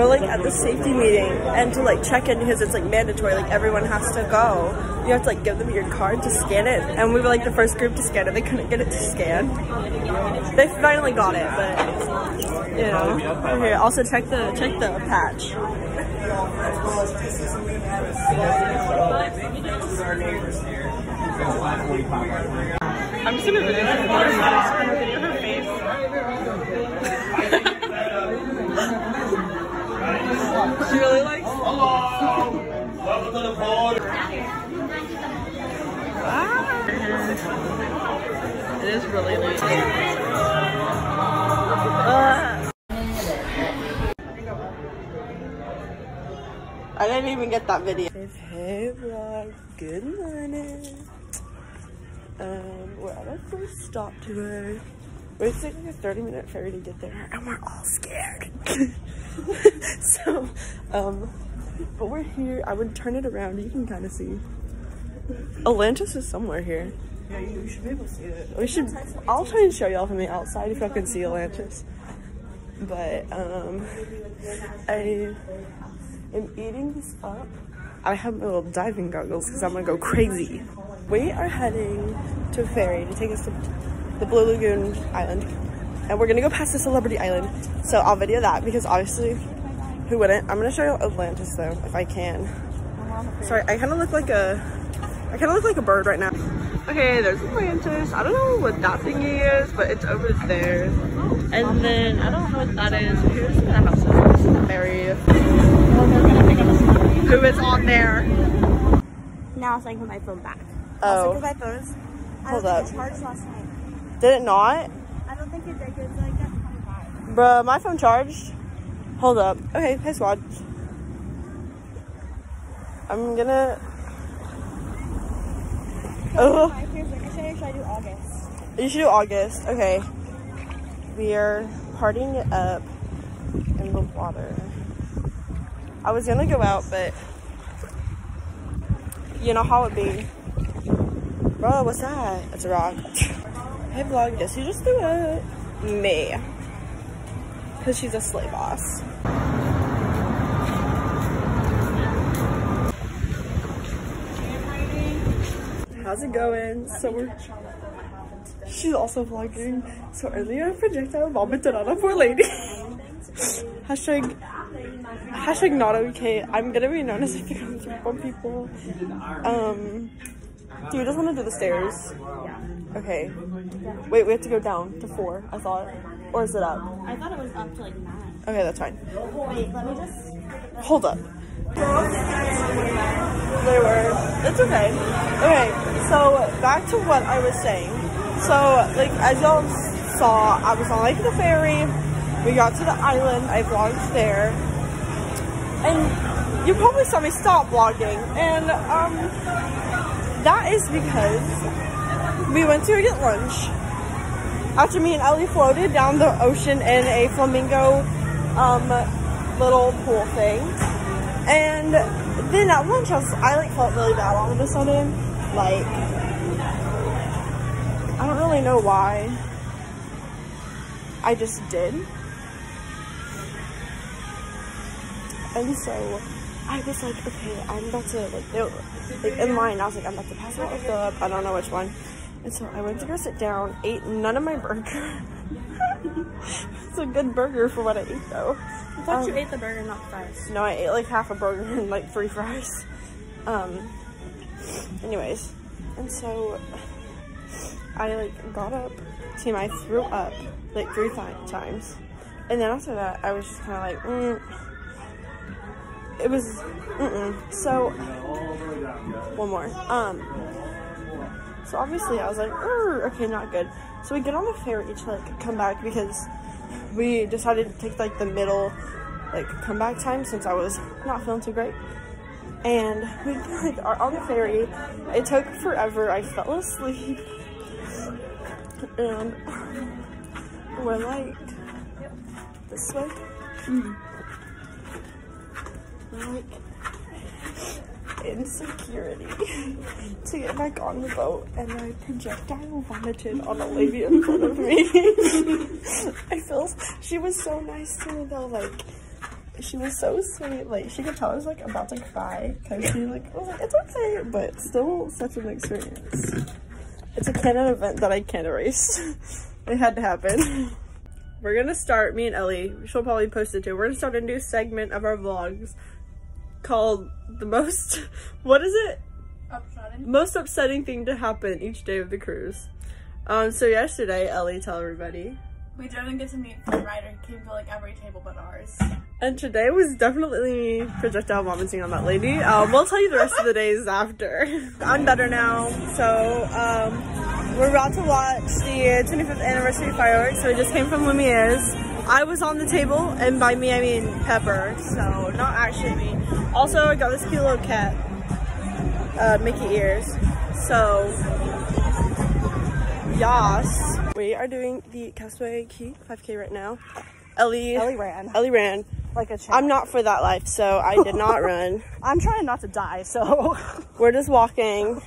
we're like at the safety meeting and to like check in because it's like mandatory, like everyone has to go. You have to like give them your card to scan it. And we were like the first group to scan it. They couldn't get it to scan. They finally got it, but you know. Here, also check the check the patch. I'm just gonna video her. I'm just gonna video her face. She really likes. Hello! Welcome to the board. Ah. It is really late. Ah. I didn't even get that video. Hey vlog, good morning. Um, we're at our first stop today. We're taking a 30 minute ferry to get there and we're all scared. so, um, but we're here. I would turn it around. You can kind of see. Atlantis is somewhere here. Yeah, you should be able to see it. We should, I'll try and show y'all from the outside if y'all can see Atlantis. But, um, I am eating this up. I have my little diving goggles because I'm gonna go crazy. We are heading to a ferry to take us to the Blue Lagoon Island. And we're gonna go past the Celebrity Island. So I'll video that because obviously, who wouldn't? I'm gonna show you Atlantis though, if I can. Sorry, I kind of look like a, I kind of look like a bird right now. Okay, there's Atlantis. I don't know what that thingy is, but it's over there. And then, I don't know what that is. Here's the house. This is the. Who is on there? Now it's like put my phone back. Oh. Also, because my phone is. I Hold up. charged last night. Did it not? I don't think it did. It's like at 25. Bruh, my phone charged. Hold up. Okay, hey squad. I'm gonna. Oh, Five years later, should I, should I do August? you should do August. Okay. We are partying it up in the water. I was gonna go out, but you know how it be. Bro, what's that? It's a rock. hey vlog, guess You just threw it? Me. Cause she's a slay boss. How's it going? So we're She's also vlogging. So earlier I projectile vomited on a poor lady. hashtag hashtag not okay. I'm gonna be known as a from people. Um do you just wanna do the stairs? Okay. Wait, we have to go down to four, I thought. Or is it up? I thought it was up to like nine. Okay, that's fine. Wait, let me just. Hold up. They were. It's okay. Okay, so back to what I was saying. So, like, as y'all saw, I was on like the ferry. We got to the island. I vlogged there, and you probably saw me stop vlogging. And um, that is because we went to get lunch. After me and Ellie floated down the ocean in a flamingo um, little pool thing. And then at lunch, I, was, I like felt really bad all of a sudden. Like, I don't really know why. I just did. And so I was like, okay, I'm about to like, like in line. I was like, I'm about to pass out with Philip. I don't know which one. And so I went to go sit down, ate none of my burger. it's a good burger for what I ate though. I thought you ate the burger, not fries. No, I ate like half a burger and like three fries. Um, anyways, and so I like got up, team, I threw up like three times. And then after that, I was just kind of like, mm. it was, mm-mm. So, one more. Um, so obviously I was like, okay, not good. So we get on the ferry to like come back because we decided to take like the middle like comeback time since I was not feeling too great. And we like are on the ferry. It took forever. I fell asleep. And we're like this way. We're like insecurity to get back on the boat and I projectile vomited on a lady in front of me. I feel she was so nice to me though, like she was so sweet. Like she could tell I was like about to cry because she like was like it's okay, but still such an experience. It's a canon event that I can't erase. it had to happen. We're gonna start, me and Ellie, she'll probably post it too. We're gonna start a new segment of our vlogs called the most, what is it? Upsetting. Most upsetting thing to happen each day of the cruise. Um, so yesterday, Ellie, tell everybody. We didn't get to meet the rider. He came to like every table but ours. And today was definitely projectile vomiting on that lady. Um, we'll tell you the rest of the days after. I'm better now, so um, we're about to watch the 25th anniversary fireworks. So we just came from Lumiere's. I was on the table, and by me I mean Pepper, so not actually me. Also, I got this cute little cat, uh, Mickey ears. So, yas. We are doing the Castaway Cay 5K right now. Ellie, Ellie ran Ellie ran. like a champ. I'm not for that life, so I did not run. I'm trying not to die, so We're just walking.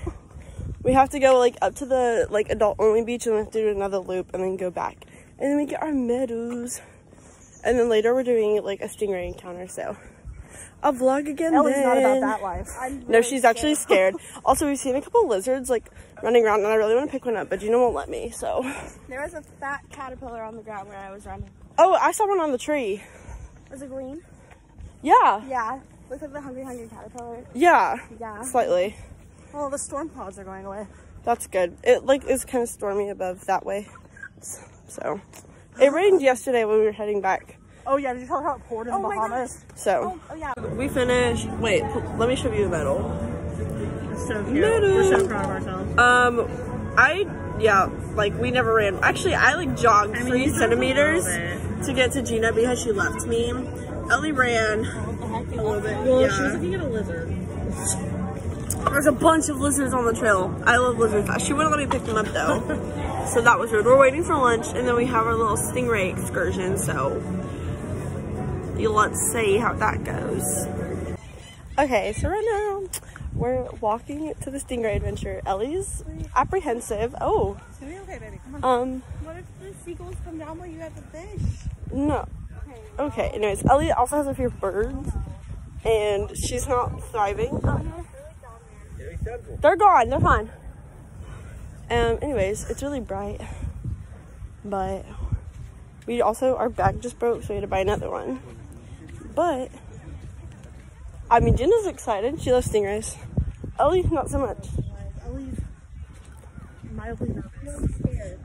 We have to go like up to the like adult only beach and then do another loop and then go back. And then we get our medals. And then later we're doing like a stingray encounter, so I'll vlog again Ellie's not about that life. No, she's actually scared. Also, we've seen a couple lizards like running around and I really want to pick one up, but Gina won't let me, so. There was a fat caterpillar on the ground where I was running. Oh, I saw one on the tree. Was it green? Yeah, Yeah. Looks like the hungry hungry caterpillar. yeah, Yeah. slightly. Well, the storm clouds are going away. That's good. It like is kind of stormy above that way. So it rained yesterday when we were heading back. Oh yeah, did you tell her how it poured in the Bahamas? So Oh yeah. we finished. Wait, let me show you the medal. So cute. We're so proud of ourselves. Um, I yeah, like we never ran. Actually, I like jogged three centimeters to get to Gina because she left me. Ellie ran a little bit. yeah. She was looking at a lizard. There's a bunch of lizards on the trail. I love lizards. She wouldn't let me pick them up though. so that was weird. We're waiting for lunch and then we have our little stingray excursion. So you let's see how that goes. Okay, so right now we're walking to the stingray adventure. Ellie's apprehensive. Oh, Okay, baby, come on. um, What if the seagulls come down while you have the fish? no. Okay, Okay, anyways, Ellie also has a fear of birds and she's not thriving here. They're gone. They're fine. Um. Anyways, it's really bright, but we also our bag just broke, so we had to buy another one. But I mean, Jenna's excited. She loves stingrays. Ellie, not so much. Ellie's mildly nervous.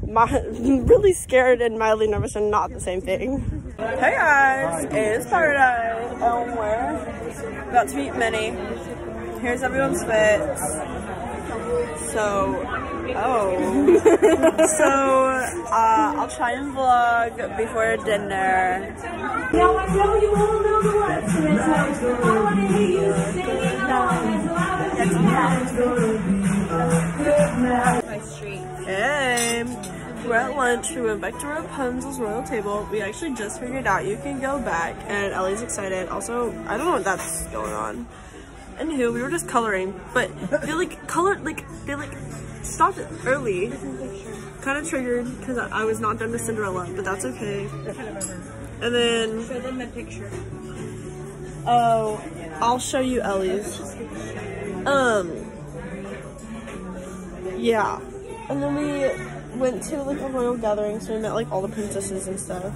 My, really scared and mildly nervous are not the same thing. Hey guys, it's paradise. Um, we're about to meet Minnie. Here's everyone's fits. So, oh. so, uh, I'll try and vlog before dinner. Now I know you won't know the words to this song. I wanna hear you singing along. So I will sing that. It's gonna be a good night. Hey, we're at lunch. We went back to Rapunzel's royal table. We actually just figured out you can go back, and Ellie's excited. Also, I don't know what that's going on. Anywho, we were just coloring, but they like colored like they like stopped early. Kind of triggered because I was not done with Cinderella, but that's okay. And then Show them the picture. Oh, I'll show you Ellie's. Um, yeah. And then we went to like a royal gathering, so we met like all the princesses and stuff.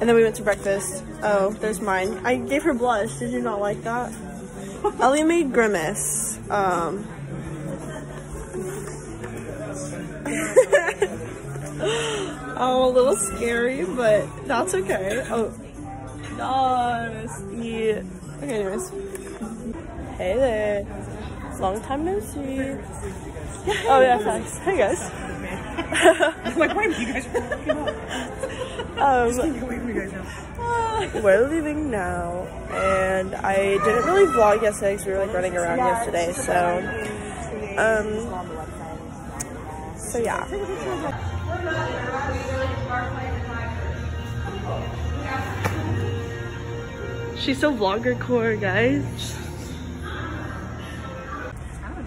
And then we went to breakfast. Oh, there's mine. I gave her blush. Did you not like that? Ellie made grimace. Um. oh, a little scary, but that's okay. Oh. Yeah. Okay, anyways. Hey there. Long time no see. Oh yeah, thanks. Hey guys. like, why are you guys? Um, Get away from you guys now. we're leaving now, and I didn't really vlog yesterday because we were like running around yesterday. So, um, so yeah. She's so vlogger core, guys.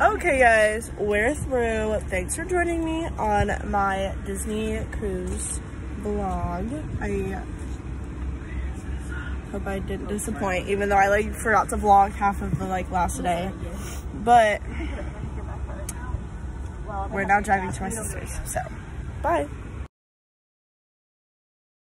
Okay, guys, we're through. Thanks for joining me on my Disney cruise vlog. I Hope I didn't disappoint, even though I like forgot to vlog half of the like last day. But we're now driving to my sister's. So, bye.